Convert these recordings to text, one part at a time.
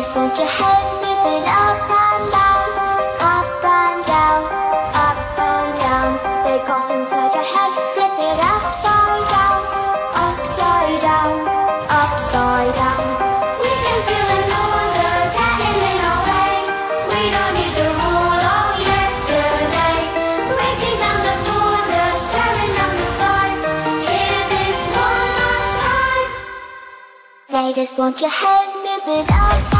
just want your head moving up and down, up and down, up and down. They got inside your head, flip it upside down, upside down, upside down. We can feel way. We don't need the of yesterday. Breaking down the borders, tearing down the sides. This one last time. They just want your head moving up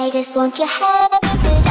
I just want your help.